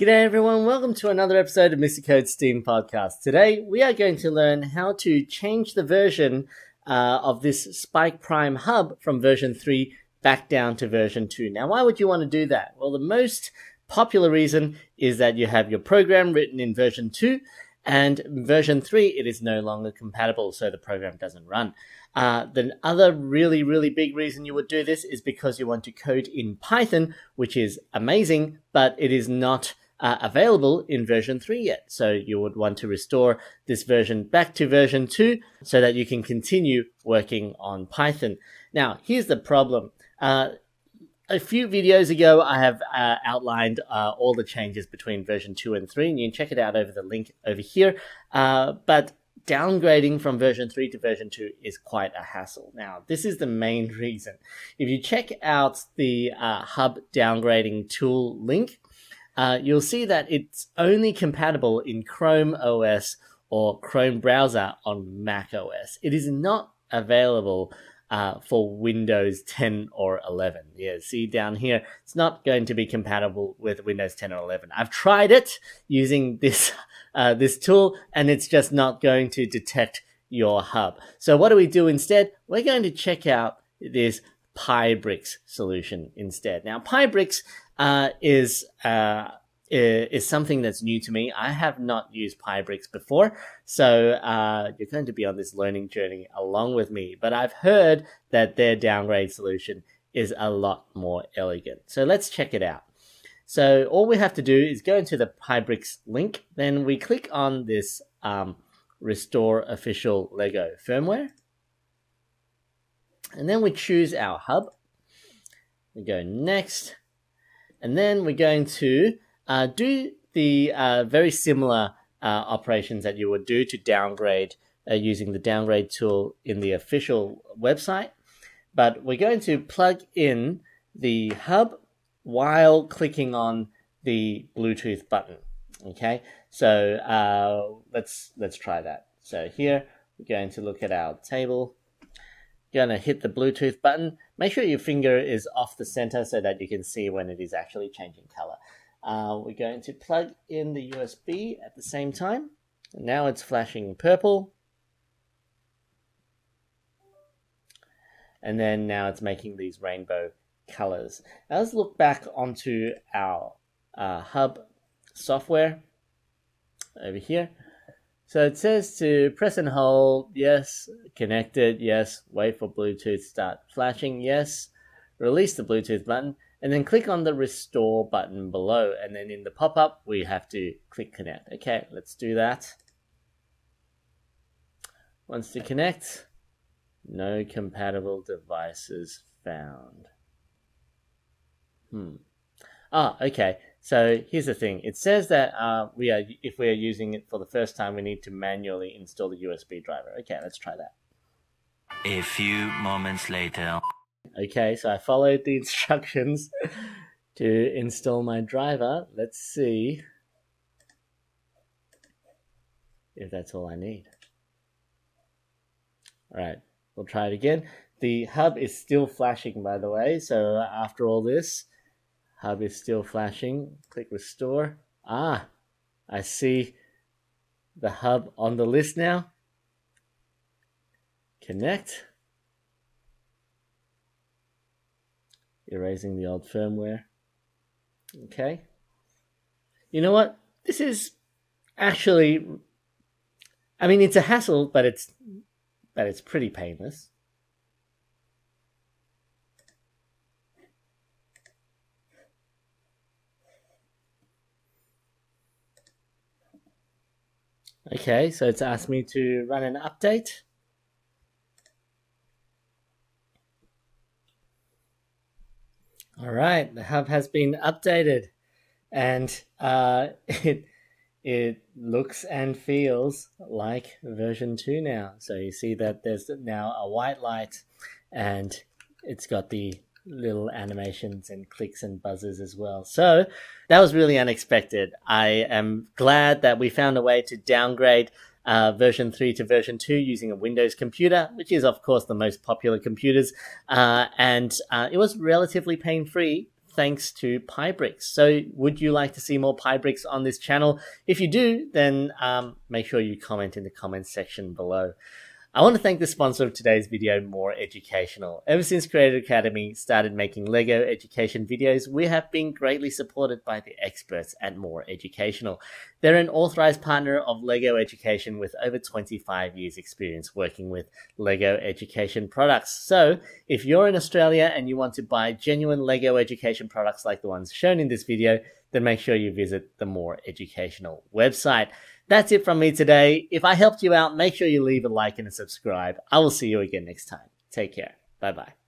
G'day everyone, welcome to another episode of Mr. Code Steam Podcast. Today we are going to learn how to change the version uh, of this Spike Prime hub from version 3 back down to version 2. Now why would you want to do that? Well the most popular reason is that you have your program written in version 2 and version 3 it is no longer compatible so the program doesn't run. Uh, the other really, really big reason you would do this is because you want to code in Python, which is amazing, but it is not uh, available in version 3 yet. So you would want to restore this version back to version 2 so that you can continue working on Python. Now, here's the problem. Uh, a few videos ago, I have uh, outlined uh, all the changes between version 2 and 3, and you can check it out over the link over here. Uh, but downgrading from version 3 to version 2 is quite a hassle. Now, this is the main reason. If you check out the uh, Hub downgrading tool link, uh, you'll see that it's only compatible in Chrome OS or Chrome browser on Mac OS. It is not available uh, for Windows 10 or 11. Yeah, see down here, it's not going to be compatible with Windows 10 or 11. I've tried it using this uh, this tool, and it's just not going to detect your hub. So what do we do instead? We're going to check out this Pybricks solution instead. Now, Pybricks uh, is uh, is something that's new to me. I have not used Pybricks before, so uh, you're going to be on this learning journey along with me. But I've heard that their downgrade solution is a lot more elegant. So let's check it out. So all we have to do is go into the Pybricks link, then we click on this um, Restore Official Lego Firmware, and then we choose our hub. We go next, and then we're going to uh, do the uh, very similar uh, operations that you would do to downgrade uh, using the downgrade tool in the official website. But we're going to plug in the hub while clicking on the Bluetooth button. Okay, so uh, let's let's try that. So here we're going to look at our table. Going to hit the Bluetooth button. Make sure your finger is off the center so that you can see when it is actually changing color. Uh, we're going to plug in the USB at the same time. And now it's flashing purple. And then now it's making these rainbow colors. Now let's look back onto our uh, hub software over here. So it says to press and hold, yes, connected, yes, wait for Bluetooth start flashing, yes, release the Bluetooth button, and then click on the restore button below. And then in the pop-up, we have to click connect. Okay, let's do that. Once to connect, no compatible devices found. Hmm. Ah, okay. So here's the thing. It says that uh, we are, if we are using it for the first time, we need to manually install the USB driver. Okay, let's try that. A few moments later. Okay, so I followed the instructions to install my driver. Let's see if that's all I need. All right, we'll try it again. The hub is still flashing, by the way. So after all this, hub is still flashing. Click restore. Ah, I see the hub on the list now. Connect. Erasing the old firmware. Okay. You know what? This is actually I mean it's a hassle, but it's but it's pretty painless. Okay, so it's asked me to run an update. All right, the hub has been updated, and uh, it it looks and feels like version two now. So you see that there's now a white light, and it's got the little animations and clicks and buzzes as well. So that was really unexpected. I am glad that we found a way to downgrade uh, version 3 to version 2 using a Windows computer, which is, of course, the most popular computers. Uh, and uh, it was relatively pain free thanks to Pybricks. So, would you like to see more Pybricks on this channel? If you do, then um, make sure you comment in the comments section below. I want to thank the sponsor of today's video, Moore Educational. Ever since Creator Academy started making LEGO education videos, we have been greatly supported by the experts at Moore Educational. They're an authorized partner of LEGO Education with over 25 years experience working with LEGO education products. So, if you're in Australia and you want to buy genuine LEGO education products like the ones shown in this video, then make sure you visit the Moore Educational website. That's it from me today. If I helped you out, make sure you leave a like and a subscribe. I will see you again next time. Take care. Bye bye.